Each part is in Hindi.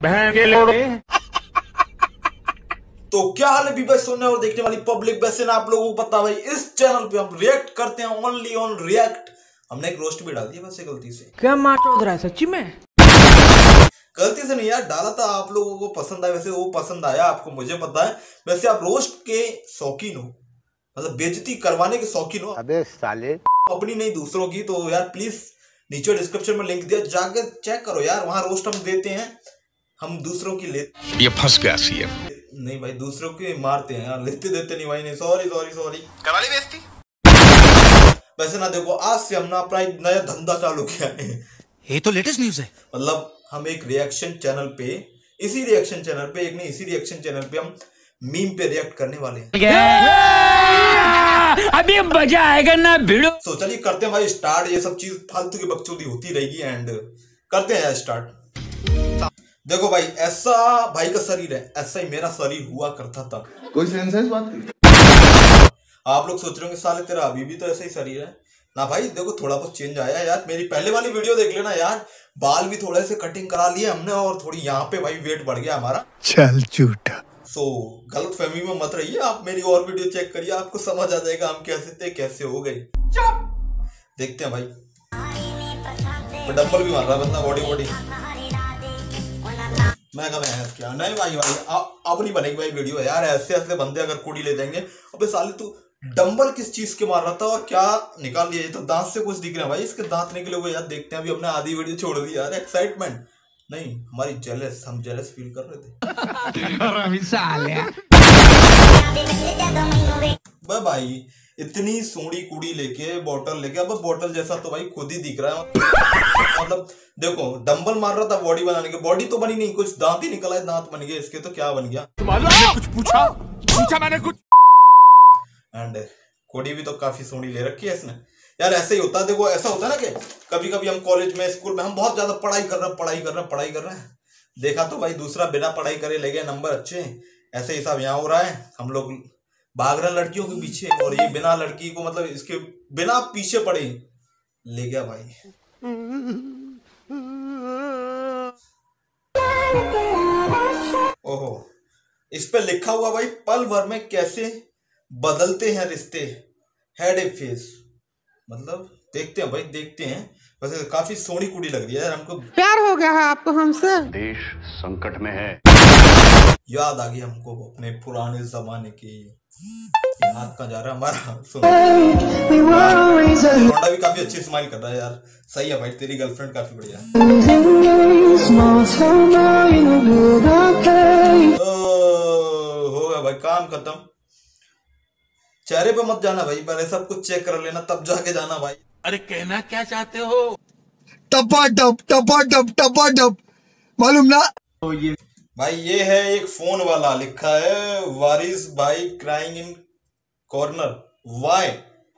बहन के लोड़े तो क्या हाल है बीबी सुनने और देखने वाली पब्लिक? वैसे ना आप लोगों को पता भाई इस चैनल पे हम रिएक्ट करते हैं ओनली ऑन रिएक्ट हमने एक रोस्ट भी डाल दिया वैसे गलती से। क्या माँ चौध रहा है सच्ची में? गलती से नहीं यार डाला था आप लोगों को पसंद आया वैसे वो पसंद आया आपको मुझे पता है। वैसे आप रोस्ट के शौकीन हो मतलब बेजती करवाने के शौकीन हो। अबे साले। अपनी नहीं दूसरों की तो यार प्लीज़ नीचे डिस्क्रिप्शन में लिंक दिया जाकर चेक करो यार वहाँ रोस्ट हम देते हैं। हम दूसरों की ले ये फंस गया सीएम नहीं भाई दूसरों के मारते हैं यार लेते देते नहीं भाई नहीं सॉरी सॉरी सॉरी करा ली बेइज्जती? वैसे ना देखो आज से हमने अपना एक नया धंधा चालू किया है। ये तो लेटेस्ट न्यूज़ है। मतलब हम एक रिएक्शन चैनल पे इसी रिएक्शन चैनल पे एक नहीं इसी रिएक्शन चैनल पे हम मीम पे रिएक्ट करने वाले हैं। अभी मज़ा आएगा ना भिड़ो। तो चलिए करते हैं भाई स्टार्ट ये सब चीज़ फालतू की बकचोदी होती रहेगी एंड करते हैं स्टार्ट देखो भाई ऐसा भाई का शरीर है ऐसा ही मेरा शरीर हुआ करता था। कोई सेंस है इस बात की? आप लोग सोच रहे होंगे साले तेरा अभी भी तो ऐसा ही शरीर है। ना भाई देखो थोड़ा बहुत चेंज आया यार। मेरी पहले वाली वीडियो देख लेना यार। बाल भी थोड़े से कटिंग करा लिए हमने और थोड़ी यहाँ पे भाई वेट बढ़ गया हमारा। चल झूठा। सो so, गलत फहमी में मत रहिए। आप मेरी और वीडियो चेक करिए आपको समझ आ जाएगा हम कैसे थे कैसे हो गए। देखते हैं भाई। डंबल भी मार रहा है बंदा बॉडी बॉडी मैं कहा मैं क्या नहीं भाई भाई अब नहीं बनेगी भाई वीडियो यार ऐसे ऐसे बंदे अगर कुड़ी ले जाएँगे अबे साले तू डंबल किस चीज़ के मार रहा था और क्या निकाल लिया ये तो दांत से कुछ दिख रहा है भाई इसके दांत निकले हुए यार देखते हैं अभी हमने आधी वीडियो छोड़ दी यार एक्साइटमेंट नहीं हमारी जेलस हम जेलस फील कर रहे थे। भाई इतनी सोनी कुड़ी लेके बॉटल लेके अब बॉटल जैसा तो भाई खुद ही दिख रहा है। मतलब देखो डंबल मार रहा था बॉडी बनाने के बॉडी तो बनी नहीं कुछ दांत ही निकला है दांत बन गए इसके तो क्या बन गया? कुछ पूछा? पूछा मैंने कुछ। एंड कोडी भी तो काफ़ी सोनी ले रखी है इसने। यार ऐसे ही होता है देखो ऐसा होता है ना कि कभी कभी हम कॉलेज में स्कूल में हम बहुत ज़्यादा पढ़ाई कर रहे हैं पढ़ाई कर रहे हैं पढ़ाई कर रहे हैं। देखा तो भाई दूसरा बिना पढ़ाई करे ले गए नंबर अच्छे। ऐसे ही सब यहाँ हो रहा है हम लोग भाग रहे लड़कियों के पीछे और ये बिना लड़की को मतलब इसके बिना पीछे पड़े। ले गया भाई। ओहो इस पे लिखा हुआ भाई पल भर में कैसे बदलते हैं रिश्ते। हेड ए फेस मतलब देखते हैं भाई देखते हैं। वैसे काफ़ी सोनी कुड़ी लग रही है यार हमको प्यार हो गया है आपको हमसे। देश संकट में है। याद आ गई हमको अपने पुराने जमाने की। ये हाथ का जा रहा है हमारा? सुनो। भी काफ़ी अच्छी स्माइल कर रहा है यार। सही है भाई तेरी गर्लफ्रेंड काफ़ी बढ़िया है। हो गया भाई काम खत्म। चेहरे पे मत जाना भाई पहले सब कुछ चेक कर लेना तब जाके जाना भाई। अरे कहना क्या चाहते हो? टपा टप टपा टप टपा टप मालूम ना भाई ये है एक फ़ोन वाला लिखा है वारिस भाई क्राइंग इन कॉर्नर। वाई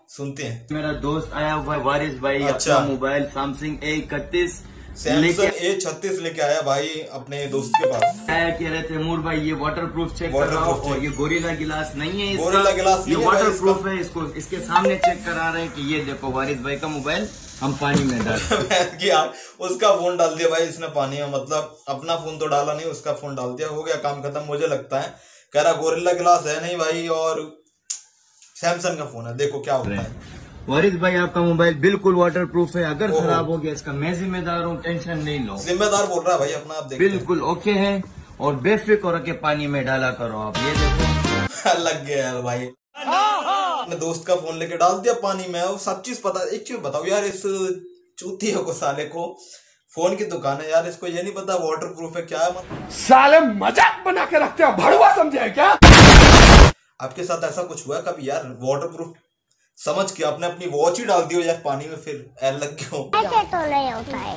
सुनते हैं। मेरा दोस्त आया हुआ है वारिस भाई अच्छा। मोबाइल सैमसंग ए इकतीस। सैमसंग ए छत्तीस लेके आया भाई अपने दोस्त के पास। कह रहे थे मूर भाई ये वाटर प्रूफ चेक Waterproof हूँ और ये गोरिल्ला गिलास नहीं है इसका। गिलास ये है वाटर प्रूफ है इसको इसके सामने चेक करा रहे हैं कि ये देखो वारिस भाई का मोबाइल हम पानी में डाल किया उसका फ़ोन डाल दिया भाई इसने पानी में मतलब अपना फ़ोन तो डाला नहीं उसका फ़ोन डाल दिया हो गया काम खत्म मुझे लगता है। कह रहा गोरिल्ला गिलास है नहीं भाई और सैमसंग का फ़ोन है देखो क्या होता है। वारिस भाई आपका मोबाइल बिल्कुल वाटर प्रूफ है। अगर खराब हो गया इसका मैं जिम्मेदार हूँ टेंशन नहीं लो। जिम्मेदार बोल रहा है भाई अपना आप देखते बिल्कुल ओके है। और बेफिक्र होकर पानी में डाला करो आप ये देखो। लग गया यार भाई। अपने दोस्त का फ़ोन लेके डाल दिया पानी में। और सब चीज़ पता एक चीज़ बताओ यार इस चूतिया को साले को फ़ोन की दुकान है यार इसको ये नहीं पता वाटर प्रूफ है क्या है। मतलब साले मज़ाक बना के रखते हो भड़वा समझे है क्या? आपके साथ ऐसा कुछ हुआ कभी यार वाटर प्रूफ समझ के आपने अपनी वॉच ही डाल दी हो यार पानी में फिर एल लग गया हो। तो नहीं होता है।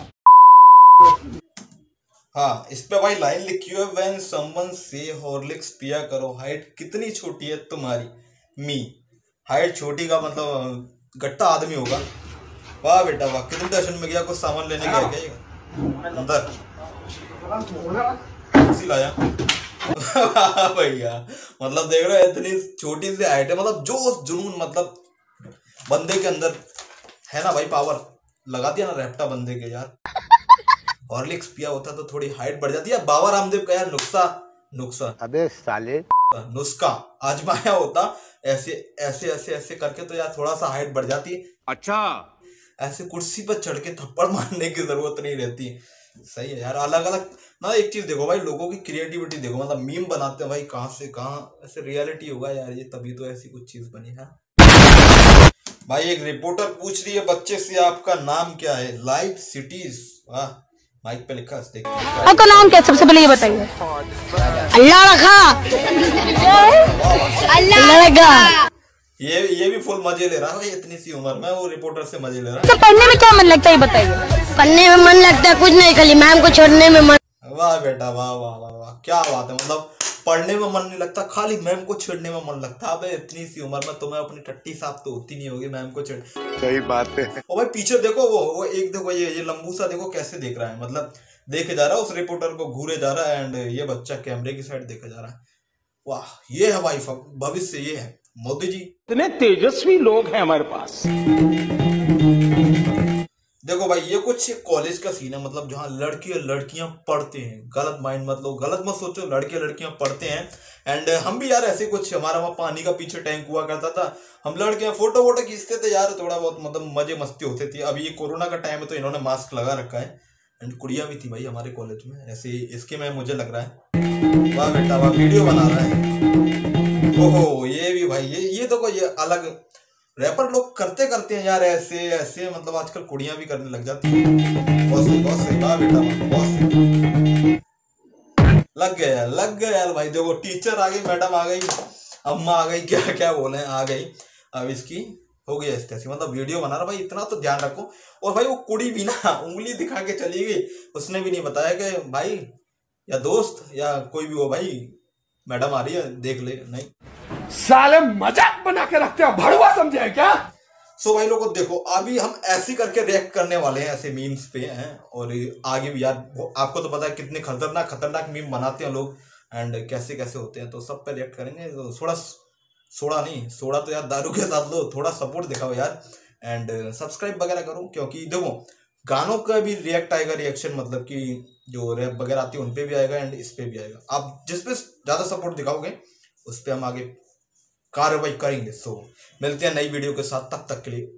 हाँ इस पे भाई लाइन लिखी हुई है व्हेन समवन से हॉर्लिक्स पिया करो। हाइट कितनी छोटी है तुम्हारी? मी हाइट छोटी का मतलब गट्टा आदमी होगा। वाह बेटा वाह कितने दर्शन में गया कुछ सामान लेने गया क्या ये? अंदर। किसी लाया। भैया मतलब देख रहे हो इतनी छोटी सी हाइट है मतलब जोश जुनून मतलब बंदे के अंदर है ना भाई पावर लगा दिया ना रेप्टा बंदे के यार। हॉर्लिक्स पिया होता तो थोड़ी हाइट बढ़ जाती। है बाबा रामदेव का यार नुस्खा नुस्खा। अबे साले। नुस्खा आजमाया होता। ऐसे ऐसे ऐसे ऐसे करके तो यार थोड़ा सा हाइट बढ़ जाती। अच्छा। ऐसे कुर्सी पर चढ़ के थप्पड़ मारने की ज़रूरत नहीं रहती। सही है यार अलग अलग ना एक चीज़ देखो भाई लोगों की क्रिएटिविटी देखो। मतलब मीम बनाते हैं भाई कहाँ से कहाँ ऐसे रियलिटी होगा यार ये तभी तो ऐसी कुछ चीज़ बनी है। भाई एक रिपोर्टर पूछ रही है बच्चे से आपका नाम क्या है? लाइव सिटीज़ वाह माइक पे लिखा है, आपका नाम क्या है? सबसे पहले ये बताइए। अल्लाह रखा अल्लाह रखा ये ये भी फुल मज़े ले रहा है इतनी सी उम्र में वो रिपोर्टर से मज़े ले रहा तो पढ़ने में क्या मन लगता है ये बताइए। पढ़ने में मन लगता है कुछ नहीं खाली मैम को छोड़ने में मन वाह बेटा वाह वाह वाह वाह क्या बात है मतलब पढ़ने में मन नहीं लगता खाली मैम को छेड़ने में मन लगता। है अबे इतनी सी उम्र में तुम्हें अपनी टट्टी साफ़ तो होती नहीं होगी मैम को छेड़। सही बात है। और भाई पीछे देखो वो वो एक देखो ये ये लंबू सा देखो कैसे देख रहा है। मतलब देखे जा रहा है उस रिपोर्टर को घूरे जा रहा है एंड ये बच्चा कैमरे की साइड देखा जा रहा है। वाह ये है भाई भविष्य ये है। मोदी जी। इतने तेजस्वी लोग हैं हमारे पास। देखो भाई, ये कुछ कॉलेज का सीन है मतलब जहाँ लड़के और लड़कियाँ पढ़ते हैं। गलत माइंड मतलब गलत मत सोचो, लड़के लड़कियाँ पढ़ते हैं। एंड हम भी यार ऐसे कुछ, हमारा वहाँ पानी का पीछे टैंक हुआ करता था। हम लड़के फ़ोटो वोटो खींचते थे यार थोड़ा बहुत मतलब मज़े मस्ती होते थे। अभी ये कोरोना का टाइम है तो इन्होंने मास्क लगा रखा है। एंड कुड़िया भी थी भाई हमारे कॉलेज में, ऐसे इसके में मुझे लग रहा है। वाह बेटा, वाह वीडियो बना रहा है। ओहो, ये भी भाई, ये ये देखो, ये अलग रैपर लोग करते करते हैं यार, ऐसे ऐसे मतलब आजकल कुड़ियाँ भी करने लग जाती हैं। बहुत सही बहुत सही। वाह बेटा वाह बहुत सही। लग गया यार, लग गया यार भाई। देखो टीचर आ गई मैडम आ गई, अम्मा आ गई, क्या क्या बोले आ गई। अब इसकी हो गई ऐसी तैसी। मतलब वीडियो बना रहा भाई, इतना तो ध्यान रखो। और भाई, वो कुड़ी भी ना, उंगली दिखा के चली गई। उसने भी नहीं बताया कि भाई, या दोस्त, या कोई भी हो भाई मैडम आ रही है, देख ले, नहीं। साले मज़ाक बना के रखते हो, भड़वा समझे है क्या? सो भाई लोगों, देखो, अभी हम ऐसे करके रिएक्ट करने वाले हैं, ऐसे मीम्स पे, हैं, और आगे भी यार आपको तो पता है कितने खतरनाक खतरनाक मीम बनाते हैं लोग एंड कैसे कैसे होते हैं तो सब पे रिएक्ट करेंगे तो थोड़ा सोडा नहीं, सोडा तो यार दारू के साथ लो, थोड़ा सपोर्ट दिखाओ यार एंड सब्सक्राइब वगैरह करो, क्योंकि देखो, गानों का भी रिएक्ट आएगा रिएक्शन मतलब कि जो रैप वगैरह आती है, उन पे भी आएगा एंड इस पे भी आएगा। आप जिस पे ज़्यादा सपोर्ट दिखाओगे, उस पर हम आगे कार्रवाई करेंगे। सो मिलते हैं नई वीडियो के साथ। तब तक के लिए